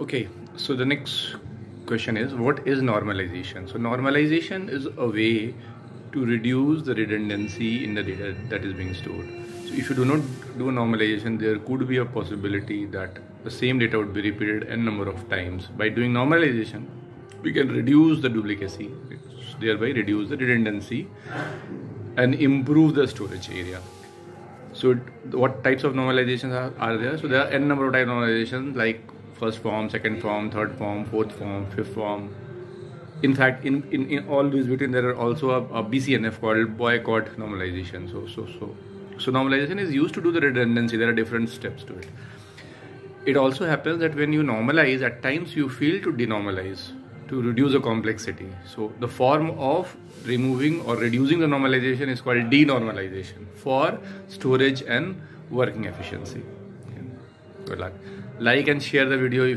Okay, so the next question is what is normalization? So, normalization is a way to reduce the redundancy in the data that is being stored. So, if you do not do normalization, there could be a possibility that the same data would be repeated n number of times. By doing normalization, we can reduce the duplicacy, thereby reduce the redundancy and improve the storage area. So, what types of normalizations are, are there? So, there are n number of type normalizations like first form, second form, third form, fourth form, fifth form. In fact, in, in, in all these between there are also a, a BCNF called Boyce-Codd normalization. So so so so normalization is used to do the redundancy. There are different steps to it. It also happens that when you normalize, at times you feel to denormalize to reduce the complexity. So the form of removing or reducing the normalization is called denormalization for storage and working efficiency. Good luck. Like and share the video if